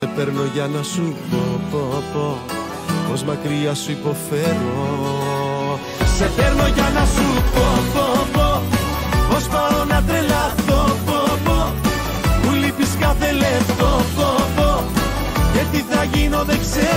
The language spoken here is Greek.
Σε παίρνω για να σου πω, πω, πω Πως μακριά σου υποφέρω. Σε παίρνω για να σου πω, πω, πω Πως πάω να τρελαθώ, πω, πω. Μου λείπεις κάθε λεπτό, πω, πω. Και τι θα γίνω δεν ξέρω.